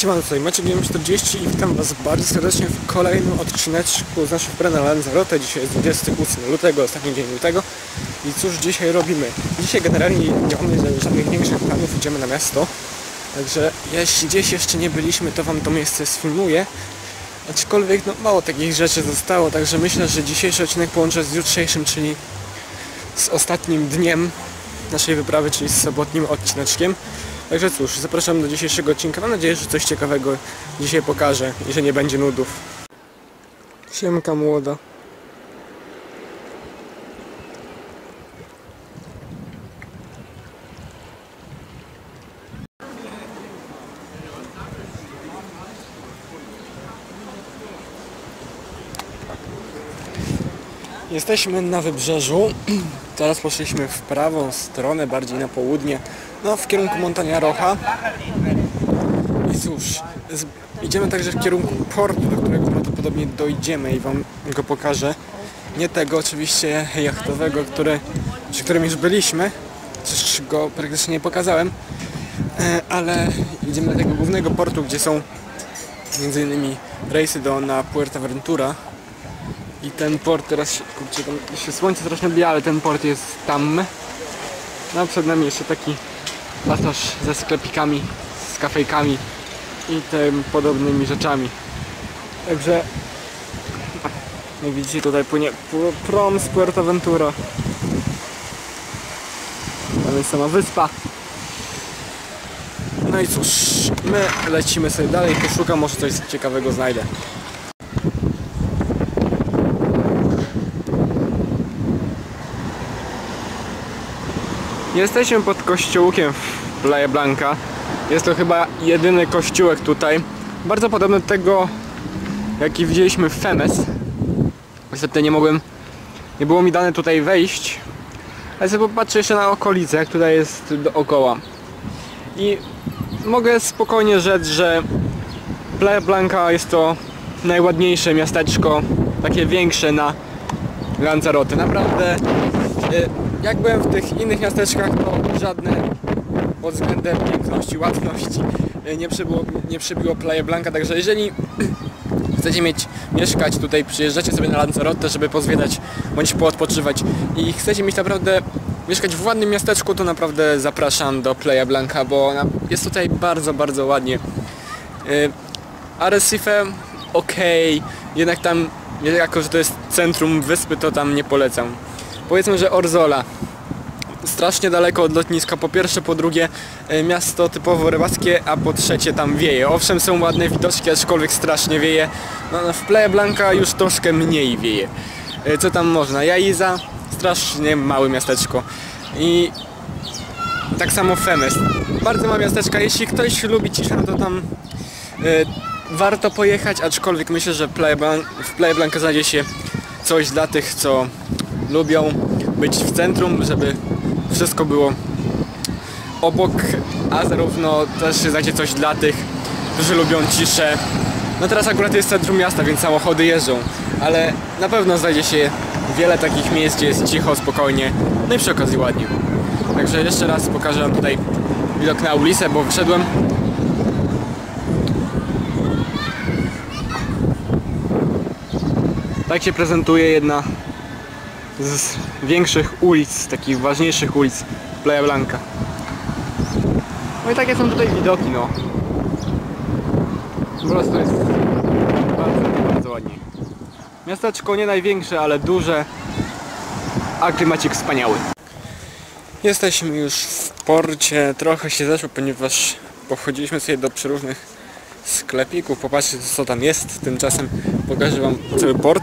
Siemano, tutaj Maciek Game40 i witam Was bardzo serdecznie w kolejnym odcineczku z naszych Brena Lanzarote. Dzisiaj jest 28 lutego, ostatni dzień lutego. I cóż dzisiaj robimy? Dzisiaj generalnie nie mamy żadnych większych planów, idziemy na miasto. Także jeśli gdzieś jeszcze nie byliśmy, to Wam to miejsce sfilmuję. Aczkolwiek no, mało takich rzeczy zostało, także myślę, że dzisiejszy odcinek połączę z jutrzejszym, czyli z ostatnim dniem naszej wyprawy, czyli z sobotnim odcineczkiem. Także cóż, zapraszam do dzisiejszego odcinka. Mam nadzieję, że coś ciekawego dzisiaj pokażę i że nie będzie nudów. Siemka młoda. Jesteśmy na wybrzeżu. Teraz poszliśmy w prawą stronę, bardziej na południe, no w kierunku Montania Rocha. I cóż, idziemy także w kierunku portu, do którego prawdopodobnie dojdziemy i Wam go pokażę. Nie tego oczywiście jachtowego, który, przy którym już byliśmy, przecież go praktycznie nie pokazałem, e, ale idziemy do tego głównego portu, gdzie są innymi rejsy do, na Puerteventura i ten port teraz, się- kurczę, tam się słońce strasznie bije, ale ten port jest tam. No a przed nami jeszcze taki pasaż ze sklepikami, z kafejkami i tym podobnymi rzeczami. Także jak widzicie tutaj płynie prom z Puertoventura. Tam jest sama wyspa. No i cóż, my lecimy sobie dalej, poszukam, może coś ciekawego znajdę. Jesteśmy pod kościółkiem w Playa Blanca. Jest to chyba jedyny kościółek tutaj. Bardzo podobny do tego, jaki widzieliśmy w Femes. Niestety nie mogłem, nie było mi dane tutaj wejść. Ale sobie popatrzę jeszcze na okolice, jak tutaj jest dookoła. I mogę spokojnie rzec, że Playa Blanca jest to najładniejsze miasteczko, takie większe na Lanzarote. Naprawdę y, jak byłem w tych innych miasteczkach, to żadne pod względem piękności, ładności y, nie przybyło, nie przybiło Playa Blanca, także jeżeli chcecie mieć, mieszkać tutaj, przyjeżdżacie sobie na Lanzarote, żeby pozwiedzać bądź poodpoczywać i chcecie mieć naprawdę mieszkać w ładnym miasteczku, to naprawdę zapraszam do Playa Blanca, bo jest tutaj bardzo, bardzo ładnie. Y, Arrecife ok, jednak tam, jako że to jest centrum wyspy, to tam nie polecam. Powiedzmy, że Orzola. Strasznie daleko od lotniska, po pierwsze, po drugie e, miasto typowo rybackie, a po trzecie tam wieje. Owszem, są ładne widoczki, aczkolwiek strasznie wieje. No, no, w Playa Blanca już troszkę mniej wieje. E, Co tam można? Jaiza, strasznie małe miasteczko. I tak samo Femes. Bardzo małe miasteczka. Jeśli ktoś lubi ciszę, no to tam e, warto pojechać, aczkolwiek myślę, że Playa w Playa Blanca znajdzie się coś dla tych, co lubią być w centrum, żeby wszystko było obok, a zarówno też znajdzie coś dla tych, którzy lubią ciszę. No teraz akurat jest centrum miasta, więc samochody jeżdżą, ale na pewno znajdzie się wiele takich miejsc, gdzie jest cicho, spokojnie, no i przy okazji ładnie. Także jeszcze raz pokażę Wam tutaj widok na ulicę, bo wyszedłem. Tak się prezentuje jedna z większych ulic, takich ważniejszych ulic Playa Blanca. No i takie są tutaj widoki, no. Po prostu jest bardzo, bardzo ładnie. Miasteczko nie największe, ale duże, a klimacik wspaniały. Jesteśmy już w porcie, trochę się zeszło, ponieważ pochodziliśmy sobie do przeróżnych sklepików. Popatrzcie co tam jest, tymczasem pokażę wam cały port.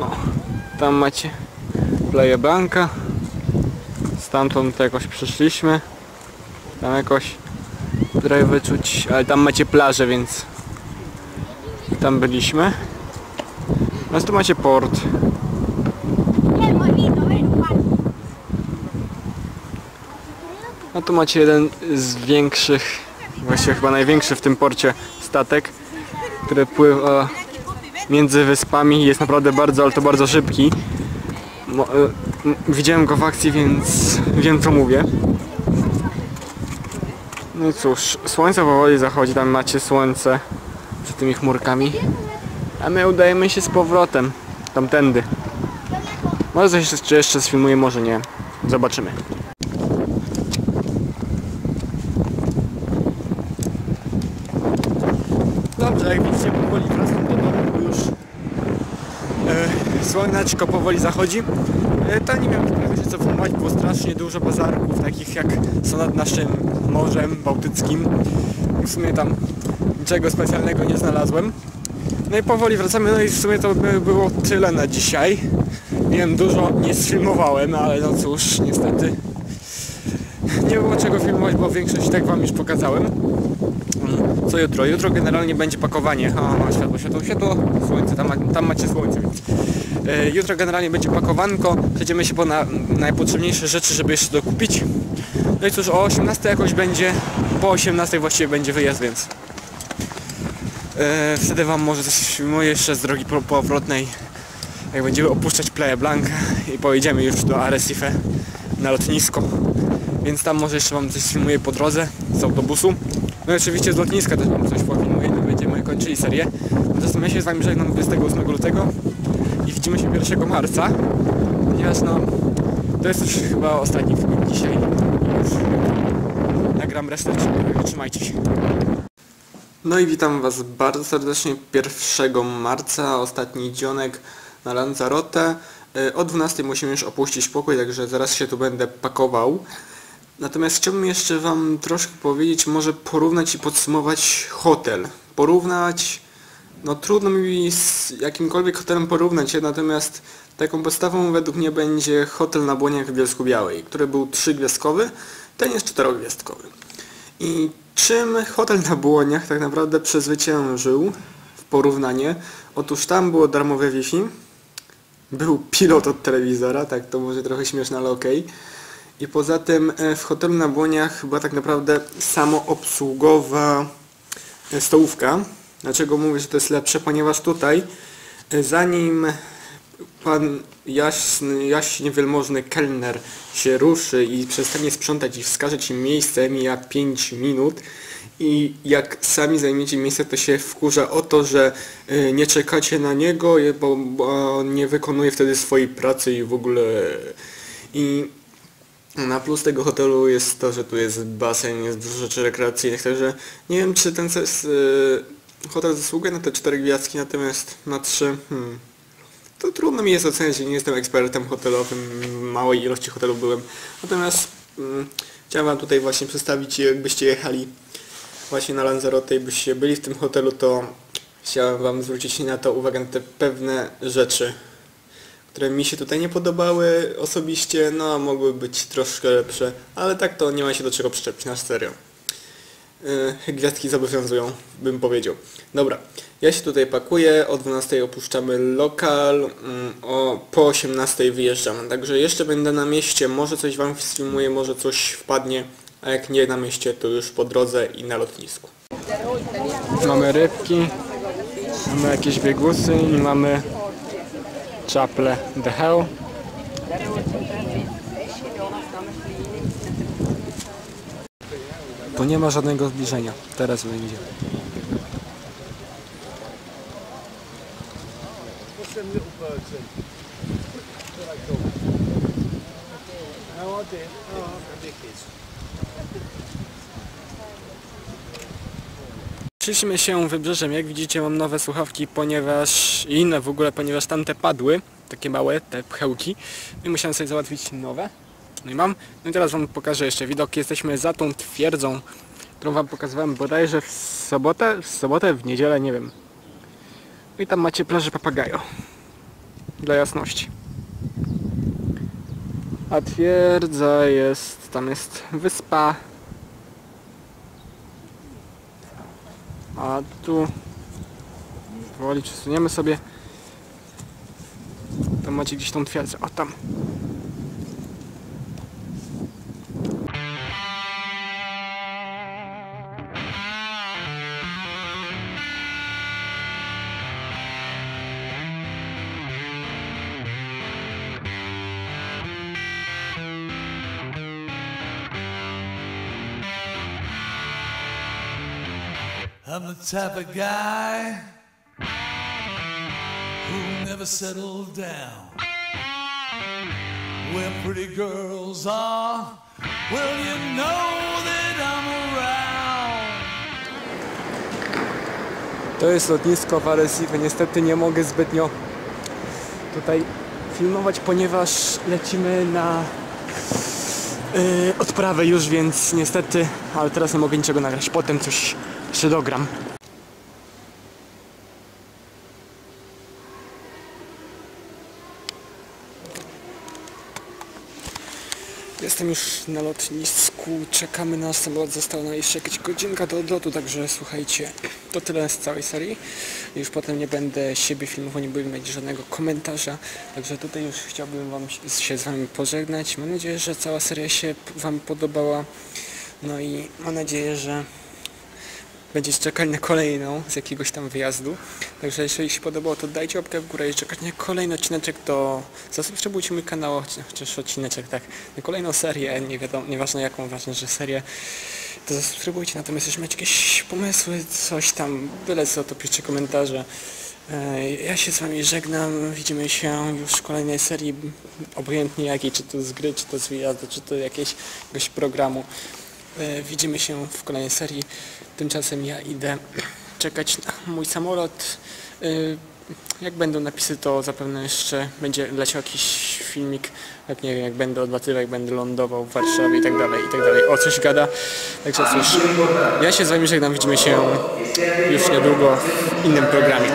O, tam macie Playa Blanca. Stamtąd jakoś przyszliśmy. Tam jakoś trochę wyczuć, ale tam macie plażę, więc tam byliśmy. No tu macie port. No tu macie jeden z większych, właściwie chyba największy w tym porcie statek, który pływa między wyspami. Jest naprawdę bardzo, ale to bardzo szybki. Y, m- widziałem go w akcji, więc wiem co mówię. No i cóż, słońce powoli zachodzi, tam macie słońce za tymi chmurkami. A my udajemy się z powrotem, tamtędy. Może coś jeszcze, jeszcze sfilmuję, może nie. Zobaczymy. Dobrze, jak widzicie, powoli wracam do domu, e, słoneczko powoli zachodzi. E, to nie miałem prawie się co filmować, było strasznie dużo bazarków, takich jak są nad naszym Morzem Bałtyckim. W sumie tam niczego specjalnego nie znalazłem. No i powoli wracamy, no i w sumie to by było tyle na dzisiaj. Nie wiem, dużo nie sfilmowałem, ale no cóż, niestety nie było czego filmować, bo większość tak wam już pokazałem. Co jutro? Jutro generalnie będzie pakowanie. A, no, światło, światło, światło, słońce, tam, ma- tam macie słońce, więc... E, jutro generalnie będzie pakowanko, przejdziemy się po na, najpotrzebniejsze rzeczy, żeby jeszcze dokupić. No i cóż, o 18 jakoś będzie, po 18 właściwie będzie wyjazd, więc... E, wtedy wam może coś filmuję jeszcze z drogi po- powrotnej, jak będziemy opuszczać Playa Blanca i pojedziemy już do Arrecife na lotnisko. Więc tam może jeszcze wam coś filmuję po drodze z autobusu. No i oczywiście z lotniska też wam coś pofilmuję, będziemy kończyli serię. Zresztą ja się z wami żegnam 28 lutego widzimy się 1 marca, ponieważ no to jest już chyba ostatni film dzisiaj. Już nagram resztę, trzymajcie się. No i witam Was bardzo serdecznie 1 marca, ostatni dzionek na Lanzarote. Y, O 12 musimy już opuścić pokój, także zaraz się tu będę pakował. Natomiast chciałbym jeszcze Wam troszkę powiedzieć, może porównać i podsumować hotel. Porównać, no trudno mi z jakimkolwiek hotelem porównać się, natomiast taką podstawą według mnie będzie hotel na Błoniach w Bielsku Białej, który był trzygwiazdkowy, ten jest czterogwiazdkowy. I czym hotel na Błoniach tak naprawdę przezwyciężył w porównanie? Otóż tam było darmowe Wi-Fi, był pilot od telewizora, tak to może trochę śmieszne, ale okej. I poza tym e, w hotelu na Błoniach była tak naprawdę samoobsługowa e, stołówka. Dlaczego mówię, że to jest lepsze? Ponieważ tutaj e, zanim pan jaśny, jaśnie wielmożny kelner się ruszy i przestanie sprzątać i wskaże ci miejsce, mija 5 minut i jak sami zajmiecie miejsce, to się wkurza o to, że y, nie czekacie na niego, bo, bo on nie wykonuje wtedy swojej pracy i w ogóle... I na plus tego hotelu jest to, że tu jest basen, jest dużo rzeczy rekreacyjnych, także nie wiem czy ten ses- y, hotel zasługuje na te 4 gwiazdki, natomiast na 3 hmm, to trudno mi jest ocenić, nie jestem ekspertem hotelowym, małej ilości hotelów byłem. Natomiast mm, chciałem wam tutaj właśnie przedstawić, jakbyście jechali właśnie na Lanzarote i byście byli w tym hotelu, to chciałem wam zwrócić na to uwagę na te pewne rzeczy, które mi się tutaj nie podobały osobiście, no a mogły być troszkę lepsze, ale tak to nie ma się do czego przyczepić na serio. Yy, Gwiazdki zobowiązują, bym powiedział. Dobra, ja się tutaj pakuję, o 12 opuszczamy lokal, mm, o, po 18 wyjeżdżamy. Także jeszcze będę na mieście, może coś wam sfilmuję, może coś wpadnie, a jak nie na mieście, to już po drodze i na lotnisku. Mamy rybki, mamy jakieś biegusy i mamy czaple The Hell. Tu nie ma żadnego zbliżenia. Teraz będzie. Przyszliśmy się wybrzeżem, jak widzicie mam nowe słuchawki, ponieważ i inne w ogóle, ponieważ tamte padły, takie małe, te pchełki i musiałem sobie załatwić nowe. No i mam, no i teraz wam pokażę jeszcze widok, jesteśmy za tą twierdzą, którą wam pokazywałem bodajże w sobotę, w sobotę, w niedzielę, nie wiem. No i tam macie plażę Papagajo, dla jasności. A twierdza jest, tam jest wyspa, A tu powoli przesuniemy sobie. Tam macie gdzieś tą twierdzę. O tam. I'm the type of guy who never settled down. Where pretty girls are, well, you know that I'm around. To jest lotnisko w Arecife. Niestety nie mogę zbytnio tutaj filmować, ponieważ lecimy na yy, odprawę już, więc niestety, ale teraz nie mogę niczego nagrać. Potem coś jeszcze dogram. Jestem już na lotnisku, czekamy na samolot, została nam jeszcze jakaś godzinka do odlotu, także słuchajcie, to tyle z całej serii. Już potem nie będę siebie filmował, nie będę mieć żadnego komentarza, także tutaj już chciałbym wam się- z wami pożegnać. Mam nadzieję, że cała seria się wam podobała, no i mam nadzieję, że będziecie czekali na kolejną z jakiegoś tam wyjazdu. Także jeżeli się podobało, to dajcie łapkę w górę i czekać na kolejny odcineczek, to zasubskrybujcie mój kanał, chociaż- odcineczek, tak, na kolejną serię, nie wiadomo, nieważne jaką, ważne, że serię, to zasubskrybujcie, natomiast jeśli macie jakieś pomysły, coś tam, byle co, to piszcie komentarze. E, Ja się z wami żegnam, widzimy się już w kolejnej serii, obojętnie jakiej, czy to z gry, czy to z wyjazdu, czy to jakiegoś programu. E, Widzimy się w kolejnej serii. Tymczasem ja idę czekać na mój samolot. E, Jak będą napisy, to zapewne jeszcze będzie leciał jakiś filmik, jak nie wiem, jak będę odlatywał, jak będę lądował w Warszawie i tak dalej, i tak dalej. O coś gada. Także cóż, ja się z wami żegnam, widzimy się już niedługo w innym programie.